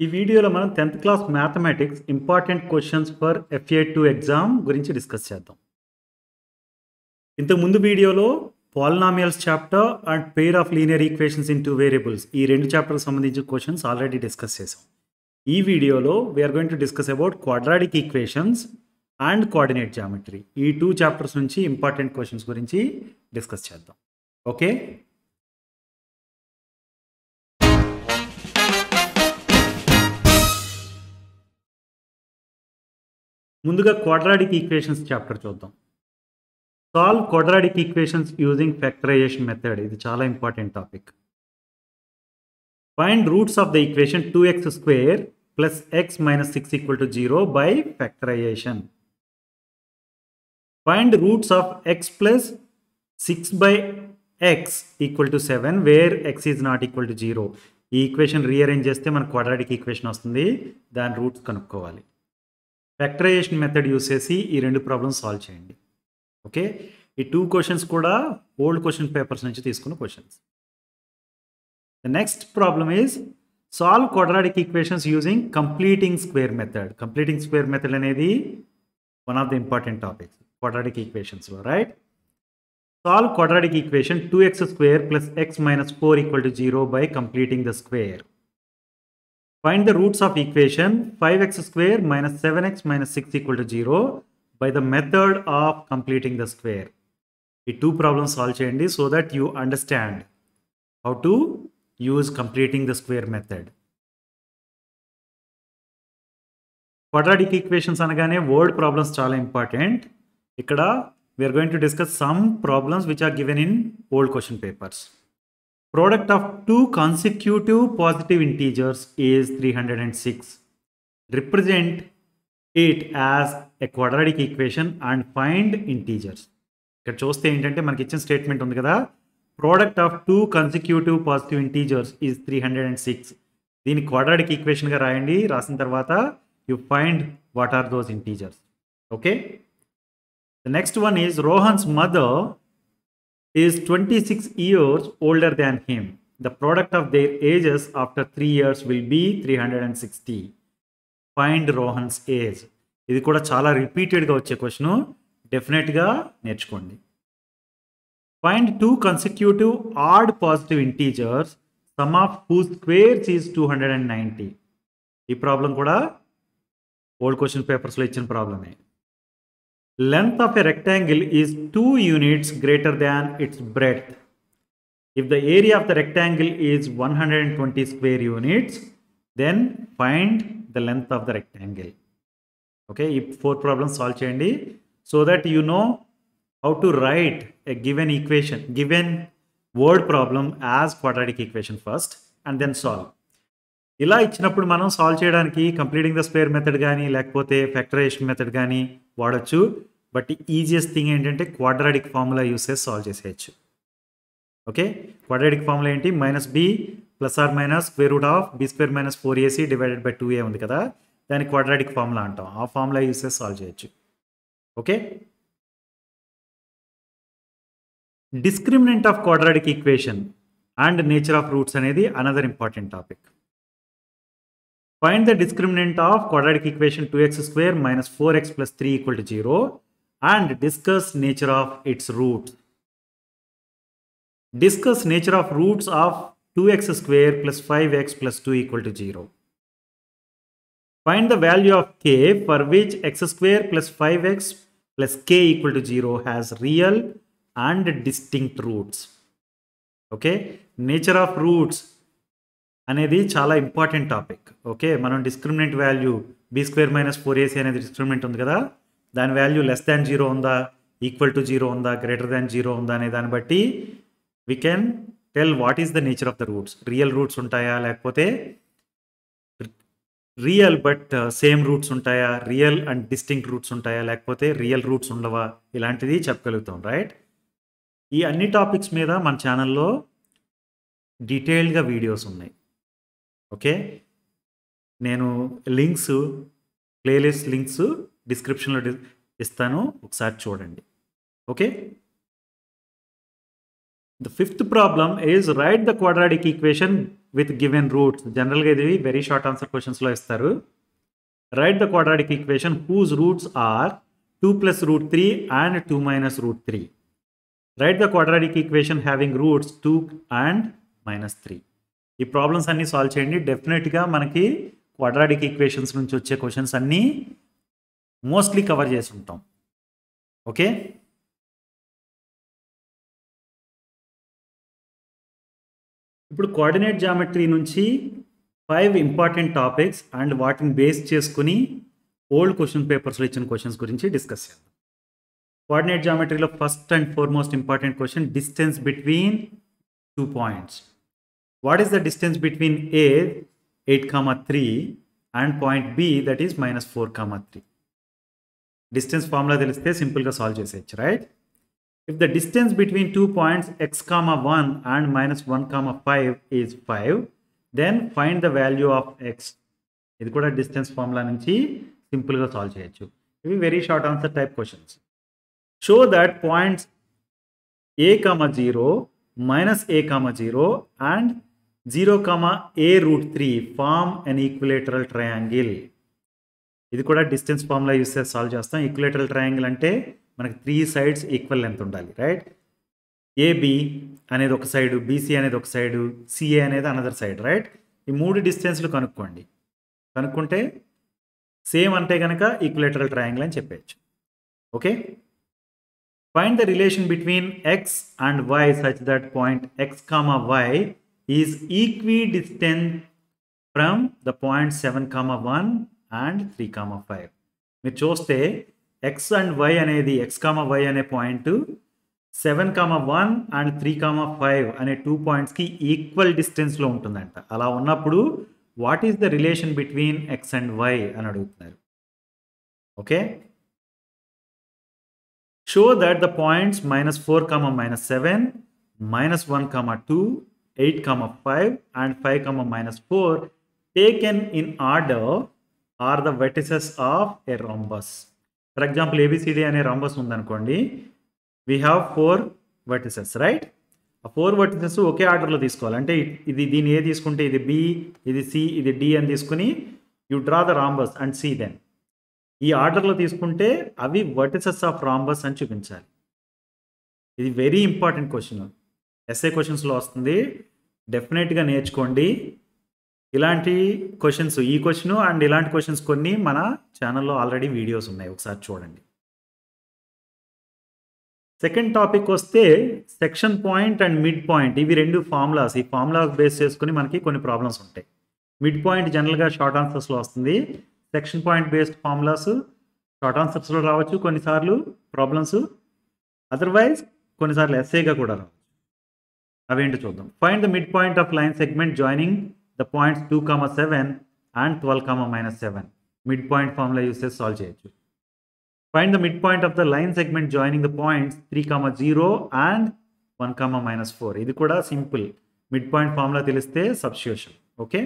ఈ వీడియోలో మనం 10థ్ class mathematics important questions for FA two exam గురించి డిస్కస్ చేద్దాం. ఇంతకు ముందు వీడియోలో polynomials chapter and pair of linear equations in two variables ఈ రెండు చాప్టర్కి సంబంధించిన క్వశ్చన్స్ ఆల్రెడీ డిస్కస్ చేసాం ఈ వీడియోలో we're going to discuss about quadratic equations and coordinate geometry ఈ టూ చాప్టర్స్ నుంచి ఇంపార్టెంట్ క్వశ్చన్స్ గురించి డిస్కస్ చేద్దాం. ఓకే ముందుగా క్వాడ్రాటిక్ ఈక్వేషన్స్ చాప్టర్ చూద్దాం. Solve quadratic equations using factorisation method ఇది చాలా important topic find roots of the equation two x square plus x minus six equal to zero by factorisation find roots of x plus six by x equal to seven where x is not equal to zero ఈ equation rearrange చేస్తే మనకు quadratic equation వస్తుంది. దాని roots కనుక్కోవాలి. Factorization method use చేసి ఈ రెండు problems solve చేయండి. ఓకే ఈ టూ క్వశ్చన్స్ కూడా ఓల్డ్ క్వశ్చన్ పేపర్స్ నుంచి తీసుకున్న questions the next problem is solve quadratic equations using completing square method completing square method అనేది one of the important topics quadratic ఈక్వేషన్స్లో right solve quadratic equation two x square plus x minus four equal to zero by completing the square Find the roots of equation 5x square minus 7x minus 6 equal to 0 by the method of completing the square. ఈ two problems solve చేయండి so that you understand how to use completing the square method quadratic equations అనగానే word problems చాలా important ఇక్కడ we're going to discuss some problems which are given in old question papers product of two consecutive positive integers is 306 represent it as a quadratic equation and find integers. ఇక్కడ చూస్తే ఏంటంటే మనకి ఇచ్చిన statement ఉంది కదా. Product of two consecutive positive integers is three hundred and six దీన్ని quadratic ఈక్వేషన్గా రాయండి. రాసిన తర్వాత you find what are those integers okay the next one is Rohan's mother is 26 years older than him. The product of their ages after 3 years will be 360. Find Rohan's age. ఇది కూడా చాలా రిపీటెడ్గా వచ్చే question డెఫినెట్గా నేర్చుకోండి find two consecutive odd positive integers sum of whose squares is two hundred and ninety ఈ problem కూడా old question పేపర్స్లో ఇచ్చిన ప్రాబ్లమే length of a rectangle is 2 units greater than its breadth. If the area of the rectangle is 120 square units, then find the length of the rectangle. Okay, if four problems solve cheyandi so that you know how to write a given equation, given word problem as quadratic equation first and then solve. ఇలా ఇచ్చినప్పుడు మనం solve చేయడానికి completing the square method కానీ లేకపోతే factorization method కానీ వాడచ్చు. But easiest thing ఏంటంటే quadratic formula use చేసి సాల్వ్ చేసేయచ్చు. ఓకే? క్వాడ్రాటిక్ ఫార్ములా ఏంటి? Minus b plus or minus square root of b square minus four a c divided by two a ఉంది కదా? దాన్ని క్వాడ్రాటిక్ ఫార్ములా అంటాం. ఆ ఫార్ములా యూస్ చేసి సాల్వ్ చేయొచ్చు. Okay? Discriminant of quadratic equation and nature of roots అనేది another important topic. Find the discriminant of quadratic equation 2x square minus 4x plus 3 equal to 0 and discuss nature of its roots. Discuss nature of roots of 2x square plus 5x plus 2 equal to 0. Find the value of k for which x square plus 5x plus k equal to 0 has real and distinct roots. Okay, nature of roots అనేది చాలా important topic. Okay? మనం discriminant value b square minus four a c అనేది discriminant ఉంది కదా? దాని value less than zero ఉందా? Equal to zero ఉందా? Greater than zero ఉందా? అనే దాన్ని బట్టి we can tell what is the nature of the roots real roots ఉంటాయా? లేకపోతే రియల్ బట్ సేమ్ రూట్స్ ఉంటాయా? రియల్ అండ్ డిస్టింక్ట్ రూట్స్ ఉంటాయా? లేకపోతే రియల్ రూట్స్ ఉండవా? ఇలాంటిది చెప్పగలుగుతాం రైట్ ఈ అన్ని టాపిక్స్ మీద మన ఛానల్లో డీటెయిల్డ్గా వీడియోస్ ఉన్నాయి. ఓకే? నేను లింక్స్ ప్లేలిస్ట్ లింక్స్ డిస్క్రిప్షన్లో ఇస్తాను. ఒకసారి చూడండి. Okay? The fifth problem is write the quadratic equation with given roots జనరల్గా ఇది వెరీ షార్ట్ ఆన్సర్ క్వశ్చన్స్లో ఇస్తారు. Write the quadratic equation whose roots are two plus root three and two minus root three write the quadratic equation having roots two and minus three ఈ problems అన్నీ solve చేయండి. డెఫినెట్గా మనకి quadratic equations నుంచి వచ్చే questions అన్నీ mostly cover చేసి ఉంటాం. ఓకే ఇప్పుడు కోఆర్డినేట్ జామెట్రీ నుంచి ఫైవ్ ఇంపార్టెంట్ టాపిక్స్ అండ్ వాటిని బేస్ చేసుకుని ఓల్డ్ క్వశ్చన్ పేపర్స్లో ఇచ్చిన క్వశ్చన్స్ గురించి డిస్కస్ చేద్దాం. Coordinate జామెట్రీలో first and foremost important question distance between two points what is the distance between A eight comma three and point B that is minus four comma three distance formula తెలిస్తే సింపుల్గా solve చేసేయచ్చు right if the distance between two points x comma 1 and minus 1 comma 5 is 5 then find the value of x. ఇది కూడా distance formula నుంచి సింపుల్గా solve చేయొచ్చు. ఇవి very short answer type questions show that points a comma zero minus a comma zero and zero comma a root three form and equilateral triangle. ఇది కూడా distance ఫామ్లా use చేసి solve చేస్తాం. Equilateral triangle అంటే మనకి three sides equal length ఉండాలి right AB అనేది ఒక side BC అనేది ఒక సైడు సిఏ అనేది అనదర్ సైడ్ రైట్ ఈ మూడు డిస్టెన్స్లు కనుక్కోండి. కనుక్కుంటే సేమ్ అంటే కనుక ఈక్విలేటరల్ ట్రయాంగిల్ అని చెప్పేయచ్చు. Okay? Find the relation between x and y such that point x comma y is equidistant from from the point seven comma one and three comma five మీరు చూస్తే ఎక్స్ అండ్ వై అనేది x comma y అనే point seven comma one and three comma five అనే two పాయింట్స్కి equal డిస్టెన్స్లో ఉంటుందంట. అలా ఉన్నప్పుడు what is the relation between x and y అని అడుగుతున్నారు. Okay show that the points minus four comma minus seven minus one comma two eight comma five and five comma minus four taken in order are the vertices of a rhombus for example ABCD అనే rhombus ఉందనుకోండి we have four vertices right ఆ four vertices ఒకే ఆర్డర్లో తీసుకోవాలి. అంటే ఇది దీన్ని ఏ తీసుకుంటే ఇది బి ఇది సి ఇది డి అని తీసుకుని you draw the rhombus and C then ఈ ఆర్డర్లో తీసుకుంటే అవి వర్టిసెస్ ఆఫ్ రాంబస్ అని చూపించాలి. ఇది వెరీ ఇంపార్టెంట్ క్వశ్చన్ ఎస్ఏ క్వశ్చన్స్లో వస్తుంది. డెఫినెట్గా నేర్చుకోండి. ఇలాంటి క్వశ్చన్స్ ఈ క్వశ్చన్ అండ్ ఇలాంటి క్వశ్చన్స్ కొన్ని మన ఛానల్లో ఆల్రెడీ వీడియోస్ ఉన్నాయి. ఒకసారి చూడండి. సెకండ్ టాపిక్ వస్తే section point and mid point ఇవి రెండు ఫార్ములాస్ ఈ ఫార్ములాస్ బేస్ చేసుకుని మనకి కొన్ని ప్రాబ్లమ్స్ ఉంటాయి. మిడ్ పాయింట్ జనరల్గా షార్ట్ ఆన్సర్స్లో వస్తుంది. Section point based formulas short ఆన్సర్స్లో రావచ్చు. కొన్నిసార్లు ప్రాబ్లమ్స్ అదర్వైజ్ కొన్నిసార్లు ఎస్ఏగా కూడా రావచ్చు. అవేంటి చూద్దాం. Find the mid point of line segment joining the points two comma seven and twelve comma minus seven mid point formula use చేసి సాల్వ్ చేయొచ్చు. Find the mid point of the line segment joining the points three comma zero and one comma minus four ఇది కూడా simple mid point formula తెలిస్తే substitution okay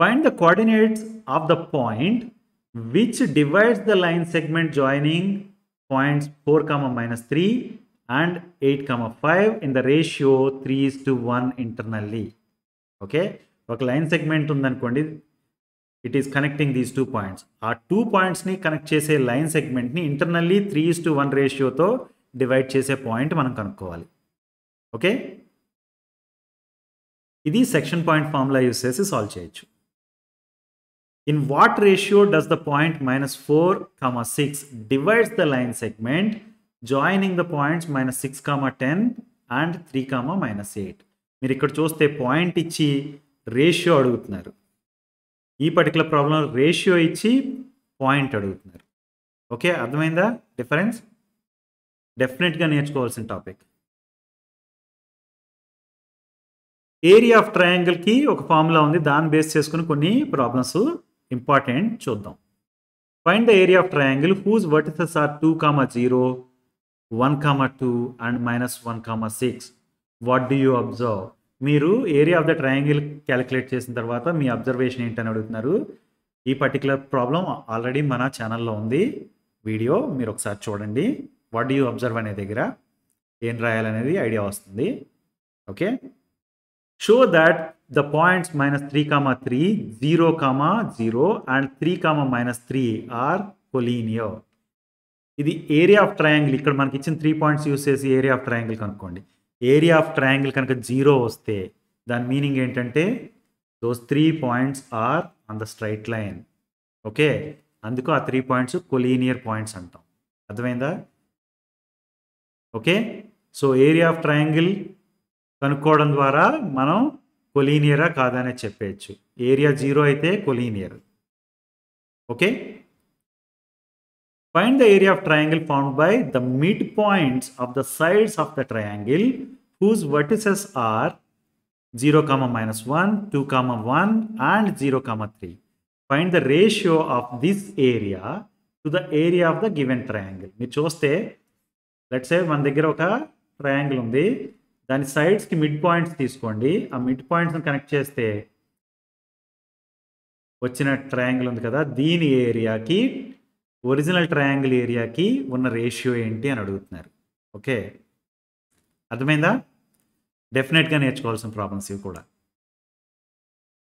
find the coordinates of the point which divides the line segment joining points four comma minus three and eight comma five in the ratio three is to one internally okay ఒక line segment ఉందనుకోండి. It is connecting these two points ఆ two పాయింట్స్ని connect చేసే line సెగ్మెంట్ని internally three is to one రేషియోతో divide చేసే point మనం కనుక్కోవాలి. Okay ఇది section point formula use చేసి సాల్వ్ చేయొచ్చు. In what ratio does the point minus four comma six divides the line segment joining the points minus six comma ten and three comma minus eight మీరు ఇక్కడ చూస్తే point ఇచ్చి ratio అడుగుతున్నారు. ఈ particular problem ratio ఇచ్చి point అడుగుతున్నారు. Okay అర్థమైందా? Difference డెఫినెట్గా నేర్చుకోవాల్సిన టాపిక్ ఏరియా ఆఫ్ ట్రయాంగిల్కి ఒక ఫార్ములా ఉంది. దాన్ని బేస్ చేసుకుని కొన్ని ప్రాబ్లమ్స్ ఇంపార్టెంట్ చూద్దాం. Find the area of triangle whose vertices are two comma zero one comma two and minus one comma six what do you observe మీరు area of the triangle calculate చేసిన తర్వాత మీ observation ఏంటని అడుగుతున్నారు. ఈ particular problem already మన ఛానల్లో ఉంది. వీడియో మీరు ఒకసారి చూడండి. వాట్ డూ యూ అబ్జర్వ్ అనే దగ్గర ఏం రాయాలనేది ఐడియా వస్తుంది. Okay show that the points minus three comma three zero comma zero and three comma minus three are collinear ఇది ఏరియా ఆఫ్ ట్రయాంగిల్ ఇక్కడ మనకి ఇచ్చిన త్రీ పాయింట్స్ యూస్ చేసి ఏరియా ఆఫ్ ట్రయాంగిల్ కనుక్కోండి. ఏరియా ఆఫ్ ట్రయాంగిల్ కనుక zero వస్తే దాని meaning ఏంటంటే those three points are on the straight line okay అందుకు ఆ త్రీ పాయింట్స్ కొలీనియర్ పాయింట్స్ అంటాం. అర్థమైందా? Okay so area of triangle కనుక్కోవడం ద్వారా మనం కొలీనియరా కాదనే చెప్పేయచ్చు. ఏరియా జీరో అయితే collinear okay find the area of triangle found by the mid points of the sides of the triangle whose vertices are zero comma minus one two comma one and zero comma three find the ratio of this area to the area of the given triangle మీరు చూస్తే let's say మన దగ్గర ఒక triangle ఉంది. దాని సైడ్స్కి mid points తీసుకోండి. ఆ మిడ్ పాయింట్స్ని కనెక్ట్ చేస్తే వచ్చిన ట్రయాంగిల్ ఉంది కదా దీని ఏరియాకి ఒరిజినల్ ట్రయాంగిల్ ఏరియాకి ఉన్న రేషియో ఏంటి అని అడుగుతున్నారు. ఓకే అర్థమైందా? డెఫినెట్గా నేర్చుకోవాల్సిన ప్రాబ్లమ్స్ ఇవి కూడా.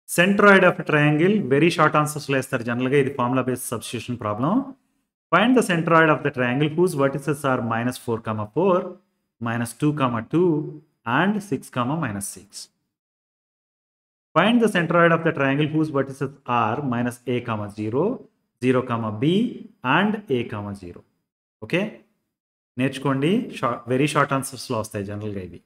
Centroid of triangle very short ఆన్సర్స్లో వేస్తారు జనరల్గా ఇది formula based substitution problem find the centroid of the triangle whose vertices are minus four comma four minus two comma two and six comma minus six find the centroid of the triangle whose vertices are minus a comma zero zero comma b and a comma zero. Okay? నేర్చుకోండి. Short very short ఆన్సర్స్లో వస్తాయి జనరల్గా ఇవి.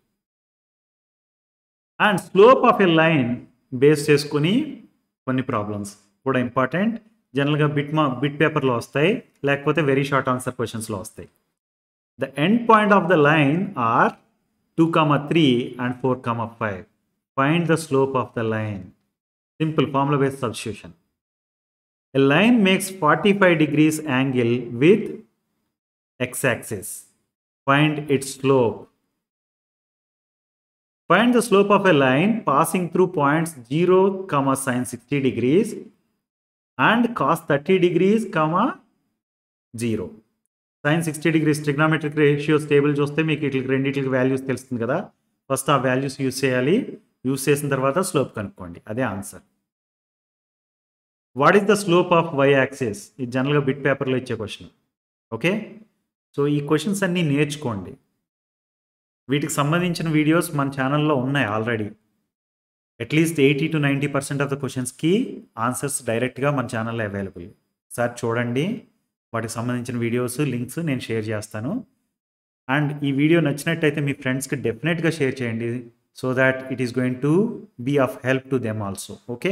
And slope of a line base చేసుకుని కొన్ని problems కూడా important. జనరల్గా bit మా బిట్ పేపర్లో వస్తాయి. లేకపోతే వెరీ షార్ట్ ఆన్సర్ క్వశ్చన్స్లో వస్తాయి. The end point of the line are two comma three and four comma five. Find the slope of the line. Simple formula based substitution. A line makes 45 degrees angle with x-axis. Find its slope. Find the slope of a line passing through points 0, comma sine 60 degrees and cos 30 degrees, comma 0. Sine sixty degrees trigonometric ratios table చూస్తే మీకు వీటికి రెండింటికి values తెలుస్తుంది కదా first ఆ values use చేయాలి use చేసిన తర్వాత స్లోప్ కనుక్కోండి అదే answer what is the slope of y axis ఇది జనరల్గా బిట్ పేపర్లో ఇచ్చే క్వశ్చన్ ఓకే సో ఈ క్వశ్చన్స్ అన్నీ నేర్చుకోండి. వీటికి సంబంధించిన వీడియోస్ మన ఛానల్లో ఉన్నాయి already at least eighty to ninety percent of the క్వశ్చన్స్కి ఆన్సర్స్ డైరెక్ట్గా మన ఛానల్లో అవైలబుల్ సార్ చూడండి. వాటికి సంబంధించిన వీడియోస్ లింక్స్ నేను షేర్ చేస్తాను. అండ్ ఈ వీడియో నచ్చినట్టయితే మీ ఫ్రెండ్స్కి డెఫినెట్గా షేర్ చేయండి so that it is going to be of help to them also okay